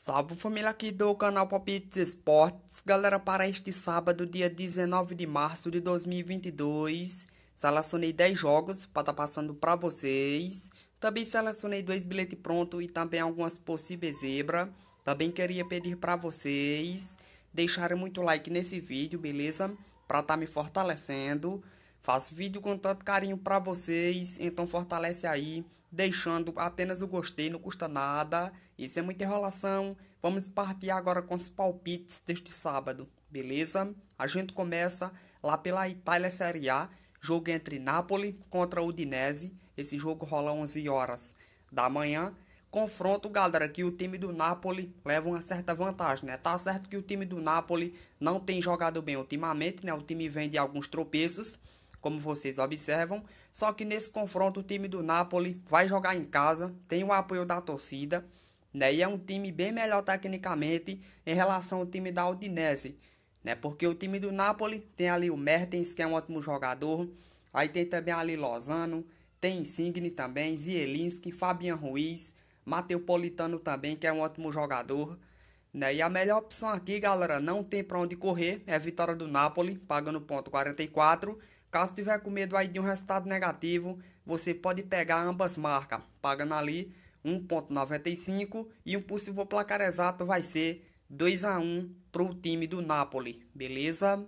Salve família aqui do canal Palpites Esportes. Galera, para este sábado, dia 19 de março de 2022, selecionei 10 jogos para estar tá passando para vocês. Também selecionei dois bilhetes prontos e também algumas possíveis zebra. Também queria pedir para vocês deixarem muito like nesse vídeo, beleza? Para estar tá me fortalecendo. Faço vídeo com tanto carinho para vocês, então fortalece aí, deixando apenas o gostei, não custa nada. Isso é muita enrolação. Vamos partir agora com os palpites deste sábado, beleza? A gente começa lá pela Itália Série A, jogo entre Napoli contra Udinese. Esse jogo rola 11 horas da manhã. Confronto, galera, que o time do Napoli leva uma certa vantagem, né? Tá certo que o time do Napoli não tem jogado bem ultimamente, né? O time vem de alguns tropeços como vocês observam. Só que nesse confronto o time do Napoli vai jogar em casa, tem o apoio da torcida, né? E é um time bem melhor tecnicamente em relação ao time da Udinese, né? Porque o time do Napoli tem ali o Mertens, que é um ótimo jogador, aí tem também ali Lozano, tem Insigne também, Zielinski, Fabian Ruiz, Mateu Politano também, que é um ótimo jogador. Né? E a melhor opção aqui, galera, não tem para onde correr, é a vitória do Napoli, pagando ponto 44 Caso tiver com medo aí de um resultado negativo, você pode pegar ambas marcas, pagando ali 1.95 e um possível placar exato vai ser 2 a 1 para o time do Napoli, beleza?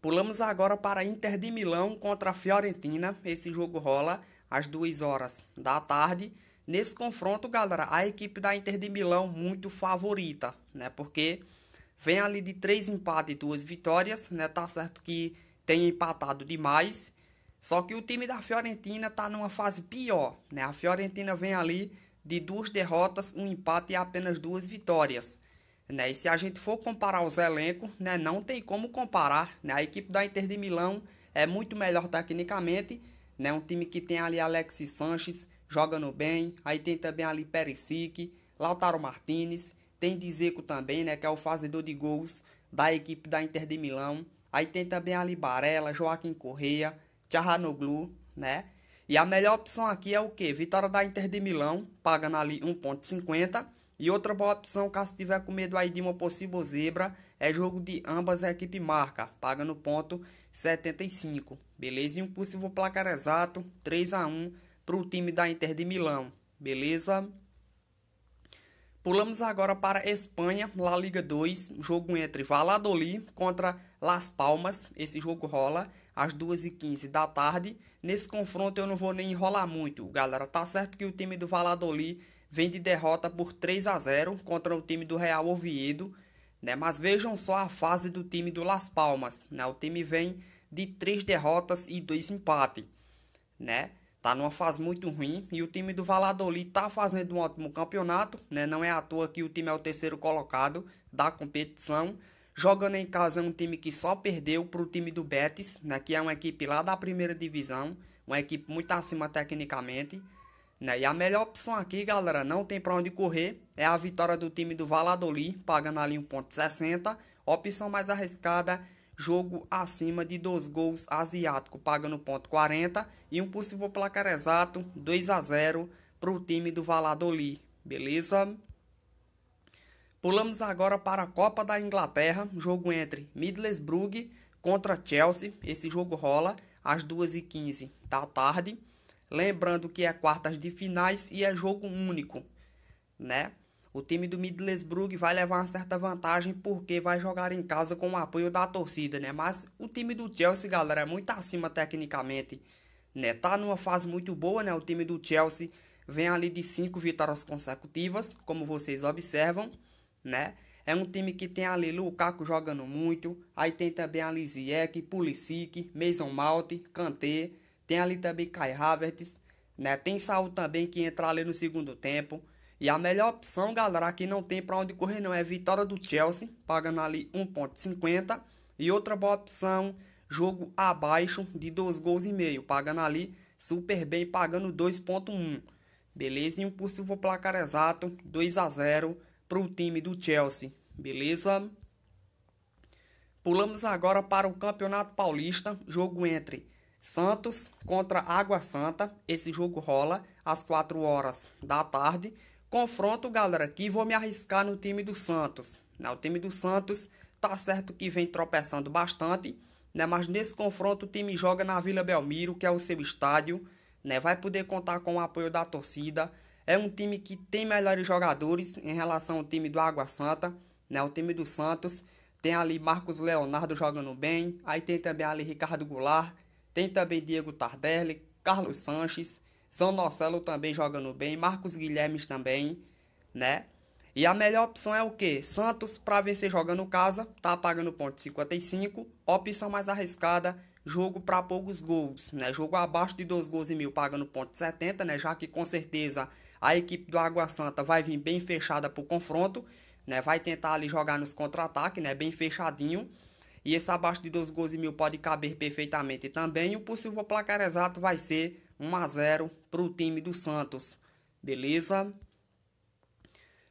Pulamos agora para Inter de Milão contra a Fiorentina. Esse jogo rola às 2 horas da tarde. Nesse confronto, galera, a equipe da Inter de Milão muito favorita, né? Porque Vem ali de três empates e duas vitórias, né? Tá certo que tem empatado demais. Só que o time da Fiorentina tá numa fase pior, né? A Fiorentina vem ali de duas derrotas, um empate e apenas duas vitórias. Né? E se a gente for comparar os elencos, né, não tem como comparar. Né? A equipe da Inter de Milão é muito melhor tecnicamente. Né? Um time que tem ali Alexis Sanches jogando bem. Aí tem também ali Perisic, Lautaro Martinez. Tem Dzeko também, né, que é o fazedor de gols da equipe da Inter de Milão. Aí tem também ali Barella, Joaquim Correia, Tchahanoglu, né? E a melhor opção aqui é o que? Vitória da Inter de Milão, pagando ali 1.50. E outra boa opção, caso tiver com medo aí de uma possível zebra, é jogo de ambas a equipe marca, pagando ponto 75. Beleza? E um possível placar exato, 3 a 1 para o time da Inter de Milão. Beleza? Pulamos agora para Espanha, La Liga 2, jogo entre Valladolid contra Las Palmas. Esse jogo rola às 2h15 da tarde. Nesse confronto eu não vou nem enrolar muito, galera. Tá certo que o time do Valladolid vem de derrota por 3 a 0 contra o time do Real Oviedo, né? Mas vejam só a fase do time do Las Palmas, né? O time vem de 3 derrotas e 2 empates, né? Tá numa fase muito ruim e o time do Valladolid tá fazendo um ótimo campeonato, né? Não é à toa que o time é o terceiro colocado da competição. Jogando em casa é um time que só perdeu para o time do Betis, né? Que é uma equipe lá da primeira divisão, uma equipe muito acima tecnicamente. Né? E a melhor opção aqui, galera, não tem para onde correr, é a vitória do time do Valladolid, pagando ali 1.60. Opção mais arriscada jogo acima de dois gols asiático, pagando ponto 40 e um possível placar exato 2 a 0 para o time do Valladolid, beleza? Pulamos agora para a Copa da Inglaterra, jogo entre Middlesbrough contra Chelsea. Esse jogo rola às 2h15 da tarde. Lembrando que é quartas de finais e é jogo único, né? O time do Middlesbrough vai levar uma certa vantagem porque vai jogar em casa com o apoio da torcida, né? Mas o time do Chelsea, galera, é muito acima tecnicamente, né? Tá numa fase muito boa, né? O time do Chelsea vem ali de cinco vitórias consecutivas, como vocês observam, né? É um time que tem ali Lukaku jogando muito, aí tem também ali Ziyech, Pulisic, Mason Mount, Kanté, tem ali também Kai Havertz, né? Tem Saul também que entra ali no segundo tempo. E a melhor opção, galera, aqui não tem para onde correr não, é vitória do Chelsea, pagando ali 1.50. E outra boa opção, jogo abaixo de 2 gols e meio, pagando ali super bem, pagando 2.1. Beleza? E um possível placar exato, 2 a 0 para o time do Chelsea. Beleza? Pulamos agora para o Campeonato Paulista, jogo entre Santos contra Água Santa. Esse jogo rola às 4 horas da tarde. Confronto, galera, aqui vou me arriscar no time do Santos. Né? O time do Santos tá certo que vem tropeçando bastante, né? Mas nesse confronto o time joga na Vila Belmiro, que é o seu estádio, né? Vai poder contar com o apoio da torcida. É um time que tem melhores jogadores em relação ao time do Água Santa, né? O time do Santos tem ali Marcos Leonardo jogando bem, aí tem também ali Ricardo Goulart, tem também Diego Tardelli, Carlos Sanches, São Nocelo também jogando bem, Marcos Guilherme também, né? E a melhor opção é o que? Santos, para vencer jogando casa, tá pagando ponto 55. Opção mais arriscada, jogo para poucos gols, né? Jogo abaixo de 2 gols e mil pagando ponto 70, né? Já que com certeza a equipe do Água Santa vai vir bem fechada para o confronto, né? Vai tentar ali jogar nos contra-ataques, né? Bem fechadinho. E esse abaixo de 2 gols e mil pode caber perfeitamente também. E o possível placar exato vai ser 1 a 0 para o time do Santos. Beleza?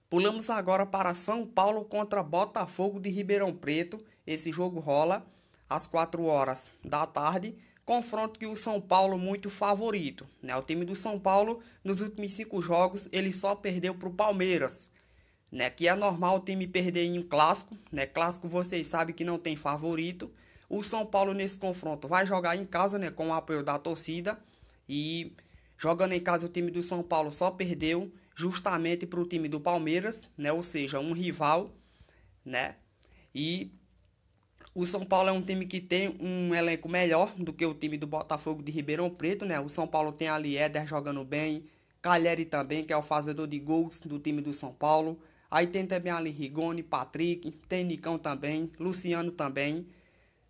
Pulamos agora para São Paulo contra Botafogo de Ribeirão Preto. Esse jogo rola às 4 horas da tarde. Confronto que o São Paulo muito favorito. Né? O time do São Paulo, nos últimos cinco jogos, ele só perdeu para o Palmeiras. Né? Que é normal o time perder em um clássico. Né? Clássico vocês sabem que não tem favorito. O São Paulo nesse confronto vai jogar em casa né? com o apoio da torcida. E jogando em casa o time do São Paulo só perdeu justamente para o time do Palmeiras, né? Ou seja, um rival, né? E o São Paulo é um time que tem um elenco melhor do que o time do Botafogo de Ribeirão Preto, né? O São Paulo tem ali Éder jogando bem, Calheri também, que é o fazedor de gols do time do São Paulo. Aí tem também ali Rigoni, Patrick, tem Nicão também, Luciano também.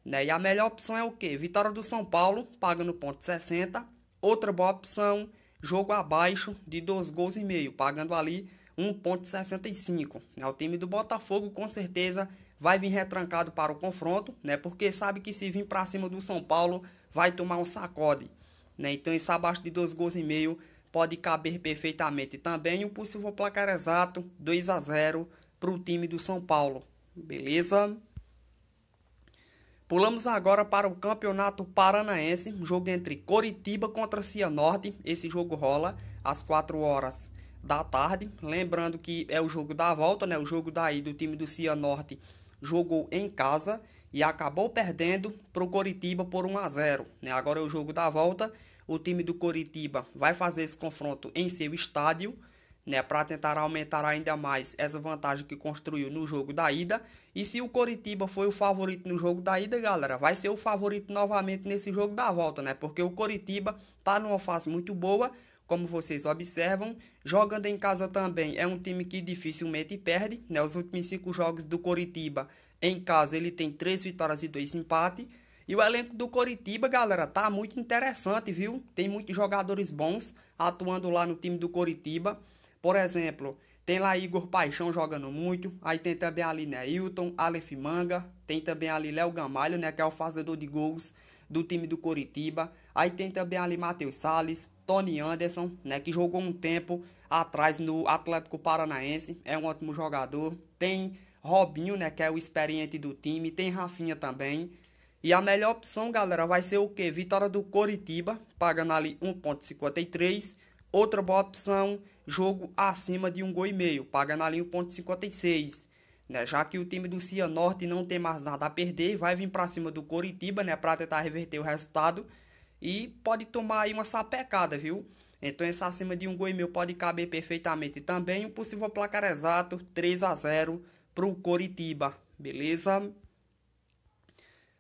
Né? E a melhor opção é o quê? Vitória do São Paulo, pagando ponto 60. Outra boa opção jogo abaixo de 2 gols e meio, pagando ali 1.65. Né? O time do Botafogo com certeza vai vir retrancado para o confronto, né? Porque sabe que se vir para cima do São Paulo vai tomar um sacode, né? Então esse abaixo de 2 gols e meio pode caber perfeitamente também. O possível placar exato 2 a 0 para o time do São Paulo. Beleza? Pulamos agora para o Campeonato Paranaense, jogo entre Coritiba contra Cianorte. Esse jogo rola às 4 horas da tarde. Lembrando que é o jogo da volta, né? O jogo daí do time do Cianorte jogou em casa e acabou perdendo para o Coritiba por 1 a 0. Né? Agora é o jogo da volta. O time do Coritiba vai fazer esse confronto em seu estádio né, para tentar aumentar ainda mais essa vantagem que construiu no jogo da ida. E se o Coritiba foi o favorito no jogo da ida, galera, vai ser o favorito novamente nesse jogo da volta, né? Porque o Coritiba tá numa fase muito boa, como vocês observam, jogando em casa também é um time que dificilmente perde, né? Os últimos cinco jogos do Coritiba em casa ele tem três vitórias e dois empates. E o elenco do Coritiba, galera, tá muito interessante, viu? Tem muitos jogadores bons atuando lá no time do Coritiba. Por exemplo, tem lá Igor Paixão jogando muito. Aí tem também ali, né, Hilton, Aleph Manga. Tem também ali Léo Gamalho, né, que é o fazedor de gols do time do Coritiba. Aí tem também ali Matheus Salles, Tony Anderson, né, que jogou um tempo atrás no Atlético Paranaense. É um ótimo jogador. Tem Robinho, né, que é o experiente do time. Tem Rafinha também. E a melhor opção, galera, vai ser o que? Vitória do Coritiba, pagando ali 1.53. Outra boa opção jogo acima de um gol e meio, pagando ali 1.56. Né? Já que o time do Cianorte não tem mais nada a perder, vai vir para cima do Coritiba, né, para tentar reverter o resultado e pode tomar aí uma sapecada, viu? Então esse acima de um gol e meio pode caber perfeitamente também. O possível placar exato 3 a 0 para o Coritiba, beleza?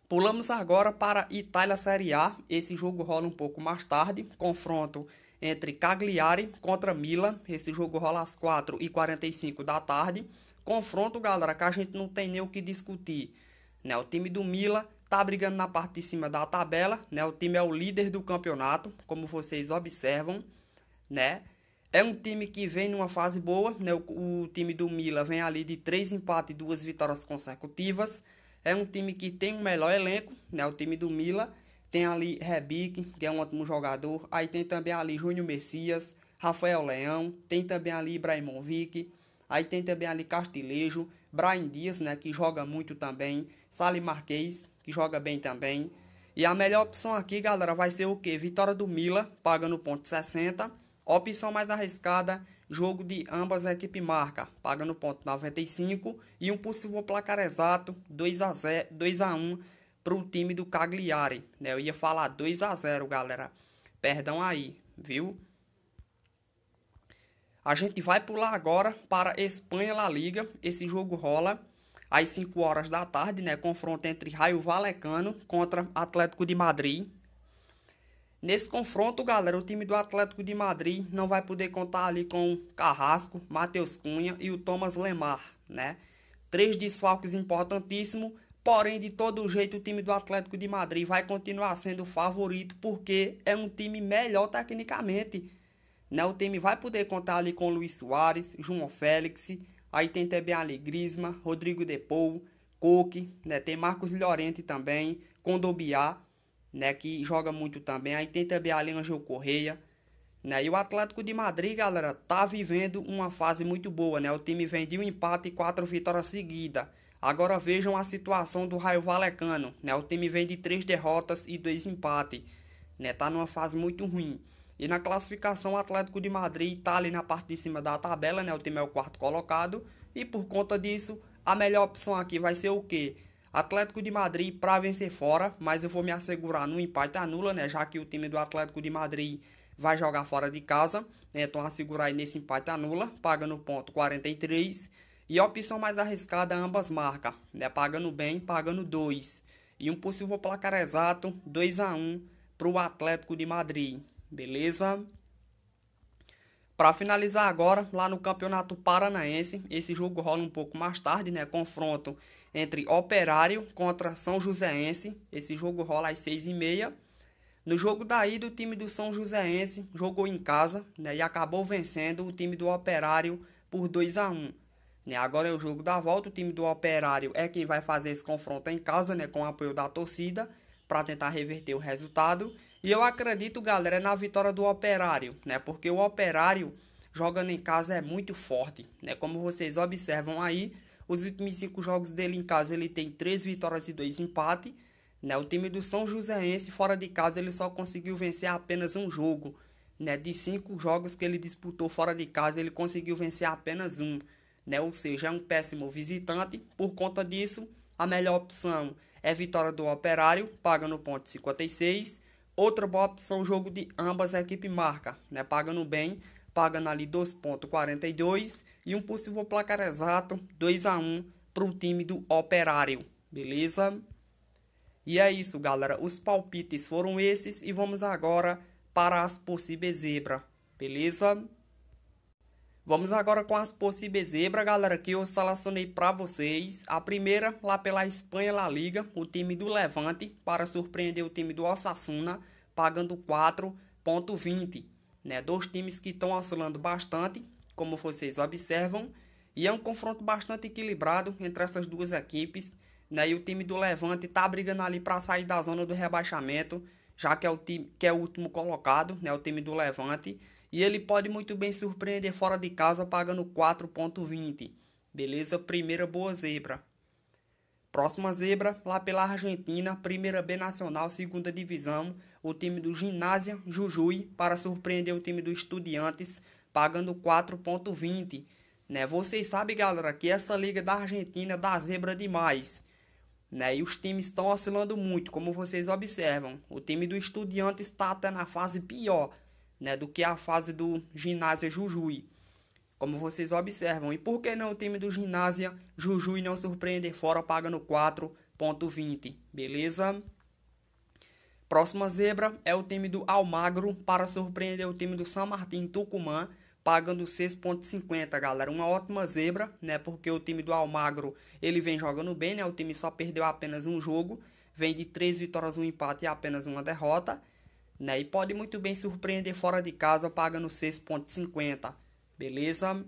Pulamos agora para Itália Série A. Esse jogo rola um pouco mais tarde. Confronto entre Cagliari contra Milan. Esse jogo rola às 4h45 da tarde. Confronto, galera, que a gente não tem nem o que discutir. Né? O time do Milan tá brigando na parte de cima da tabela. Né? O time é o líder do campeonato, como vocês observam. Né? É um time que vem numa fase boa. Né? O, o time do Milan vem ali de três empates e duas vitórias consecutivas. É um time que tem um melhor elenco. Né? O time do Milan tem ali Rebic, que é um ótimo jogador. Aí tem também ali Júnior Messias, Rafael Leão. Tem também ali Ibrahimovic. Aí tem também ali Castilejo, Brian Dias, né, que joga muito também. Sali Marquês, que joga bem também. E a melhor opção aqui, galera, vai ser o que? Vitória do Mila, pagando ponto 60. Opção mais arriscada, jogo de ambas a equipe marca, pagando ponto 95 e um possível placar exato 2 a 0, 2 a 1 para o time do Cagliari, né? Eu ia falar 2 a 0, galera. Perdão aí, viu? A gente vai pular agora para Espanha La Liga. Esse jogo rola às 5 horas da tarde, né? Confronto entre Raio Valecano contra Atlético de Madrid. Nesse confronto, galera, o time do Atlético de Madrid não vai poder contar ali com Carrasco, Matheus Cunha e o Thomas Lemar, né? Três desfalques importantíssimos, porém, de todo jeito, o time do Atlético de Madrid vai continuar sendo o favorito porque é um time melhor tecnicamente. Né? O time vai poder contar ali com Luiz Soares, João Félix, aí tem também ali Grisma, Rodrigo Depou, Coque, né? Tem Marcos Llorente também, Condobiá né, que joga muito também. Aí tem também ali Angel Correia, né? E o Atlético de Madrid, galera, tá vivendo uma fase muito boa, né? O time vem de um empate e quatro vitórias seguidas. Agora vejam a situação do Raio Valecano, né? O time vem de três derrotas e dois empates, né? Tá numa fase muito ruim. E na classificação, o Atlético de Madrid tá ali na parte de cima da tabela, né? O time é o quarto colocado. E por conta disso, a melhor opção aqui vai ser o quê? Atlético de Madrid para vencer fora, mas eu vou me assegurar no empate anula, né? Já que o time do Atlético de Madrid vai jogar fora de casa, né? Então assegurar aí nesse empate anula, pagando ponto 43. E a opção mais arriscada, ambas marcas, né? Pagando bem, pagando 2. E um possível placar exato, 2 a 1 para o Atlético de Madrid, beleza? Para finalizar agora, lá no Campeonato Paranaense, esse jogo rola um pouco mais tarde, né? Confronto entre Operário contra São Joséense. Esse jogo rola às 6h30. No jogo da ida, o time do São Joséense jogou em casa né, e acabou vencendo o time do Operário por 2 a 1 né, Agora é o jogo da volta, o time do Operário é quem vai fazer esse confronto em casa, né, com o apoio da torcida, para tentar reverter o resultado. E eu acredito, galera, na vitória do Operário, né, porque o Operário jogando em casa é muito forte, né, como vocês observam aí, os últimos cinco jogos dele em casa ele tem três vitórias e dois empates. Né? O time do São Joséense fora de casa ele só conseguiu vencer apenas um jogo. Né? De cinco jogos que ele disputou fora de casa ele conseguiu vencer apenas um. Né? Ou seja, é um péssimo visitante. Por conta disso, a melhor opção é vitória do Operário, pagando ponto 56. Outra boa opção, jogo de ambas a equipe marca, né? pagando bem, pagando ali 2.42 e um possível placar exato 2 a 1 para o time do Operário, beleza? E é isso, galera. Os palpites foram esses e vamos agora para as possíveis zebras, beleza? Vamos agora com as possíveis zebras, galera, que eu selecionei para vocês. A primeira, lá pela Espanha La Liga, o time do Levante, para surpreender o time do Osasuna, pagando 4.20 né? Dois times que estão oscilando bastante, como vocês observam, e é um confronto bastante equilibrado entre essas duas equipes, né? E o time do Levante está brigando ali para sair da zona do rebaixamento, já que é o time que é o último colocado, né? O time do Levante, e ele pode muito bem surpreender fora de casa pagando 4.20. Beleza? Primeira boa zebra. Próxima zebra, lá pela Argentina, primeira B Nacional, segunda divisão, o time do Ginásio Jujuy para surpreender o time do Estudiantes, pagando 4.20. Né? Vocês sabem, galera, que essa liga da Argentina dá zebra demais. Né? E os times estão oscilando muito, como vocês observam. O time do Estudiantes está até na fase pior né, do que a fase do Ginásio Jujuy como vocês observam. E por que não o time do Ginásio Jujuy não surpreender fora pagando 4.20, beleza? Próxima zebra é o time do Almagro para surpreender o time do São Martin Tucumã, pagando 6.50, galera. Uma ótima zebra, né? Porque o time do Almagro, ele vem jogando bem, né? O time só perdeu apenas um jogo, vem de três vitórias, um empate e apenas uma derrota, né? E pode muito bem surpreender fora de casa pagando 6.50. Beleza?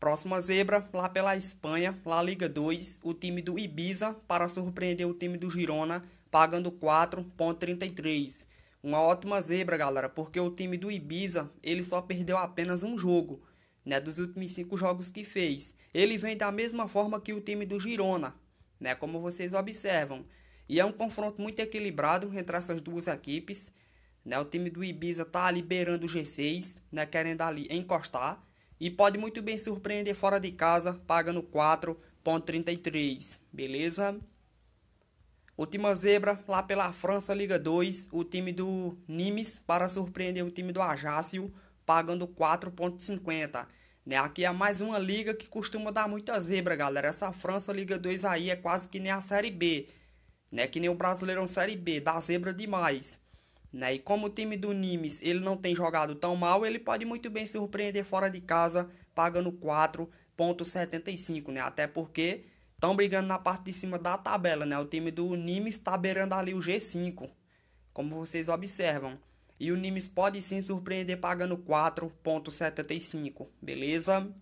Próxima zebra, lá pela Espanha, lá Liga 2, o time do Ibiza para surpreender o time do Girona, pagando 4.33. Uma ótima zebra, galera, porque o time do Ibiza, ele só perdeu apenas um jogo, né, dos últimos cinco jogos que fez. Ele vem da mesma forma que o time do Girona, né, como vocês observam. E é um confronto muito equilibrado entre essas duas equipes, Né? O time do Ibiza tá liberando o G6, né? querendo ali encostar. E pode muito bem surpreender fora de casa, pagando 4.33, beleza? Última zebra, lá pela França, Liga 2, o time do Nimes para surpreender o time do Ajácio, pagando 4.50. Né? Aqui é mais uma liga que costuma dar muita zebra, galera. Essa França Liga 2 aí é quase que nem a Série B. Né? Que nem o Brasileirão Série B, dá zebra demais. Né? E como o time do Nimes ele não tem jogado tão mal, ele pode muito bem surpreender fora de casa, pagando 4.75, né? Até porque estão brigando na parte de cima da tabela, né? O time do Nimes está beirando ali o G5, como vocês observam. E o Nimes pode sim surpreender pagando 4.75, beleza?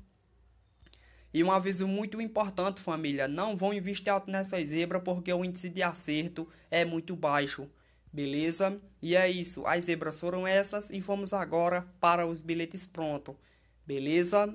E um aviso muito importante, família, não vão investir alto nessa zebra porque o índice de acerto é muito baixo, beleza? E é isso, as zebras foram essas e vamos agora para os bilhetes pronto, beleza?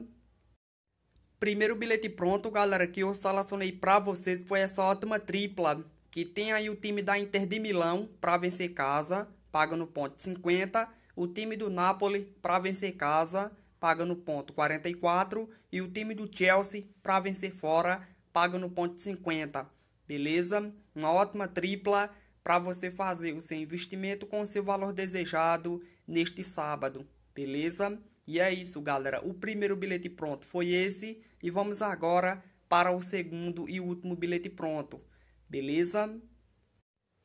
Primeiro bilhete pronto, galera, que eu selecionei para vocês foi essa ótima tripla, que tem aí o time da Inter de Milão para vencer casa, paga no ponto 50. O time do Napoli para vencer casa paga no ponto 44 e o time do Chelsea para vencer fora paga no ponto 50. Beleza? Uma ótima tripla para você fazer o seu investimento com o seu valor desejado neste sábado. Beleza? E é isso, galera. O primeiro bilhete pronto foi esse e vamos agora para o segundo e último bilhete pronto. Beleza?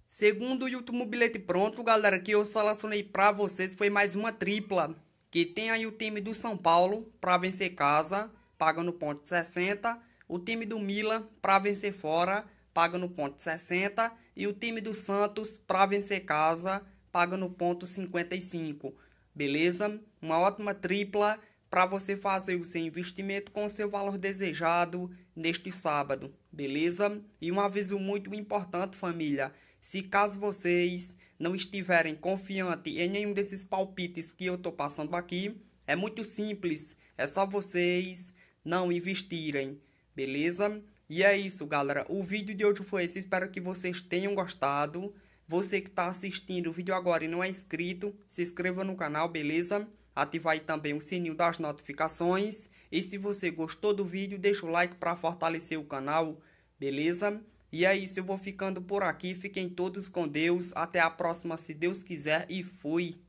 Segundo e último bilhete pronto, galera, que eu selecionei para vocês foi mais uma tripla. Que tem aí o time do São Paulo para vencer casa, paga no ponto 60. O time do Milan para vencer fora, paga no ponto 60. E o time do Santos para vencer casa, paga no ponto 55. Beleza? Uma ótima tripla para você fazer o seu investimento com o seu valor desejado neste sábado. Beleza? E um aviso muito importante, família se caso vocês não estiverem confiantes em nenhum desses palpites que eu estou passando aqui, é muito simples, é só vocês não investirem, beleza? E é isso, galera. O vídeo de hoje foi esse. Espero que vocês tenham gostado. Você que está assistindo o vídeo agora e não é inscrito, se inscreva no canal, beleza? Ative aí também o sininho das notificações. E se você gostou do vídeo, deixa o like para fortalecer o canal, beleza? E é isso, eu vou ficando por aqui. Fiquem todos com Deus. Até a próxima, se Deus quiser. E fui.